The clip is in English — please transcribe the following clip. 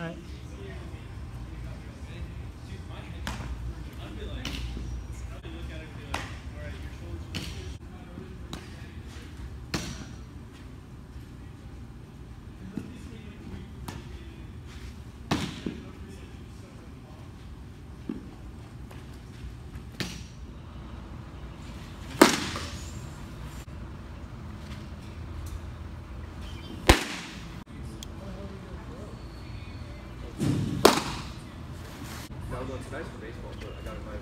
All right. No, it's nice for baseball, but I got it for.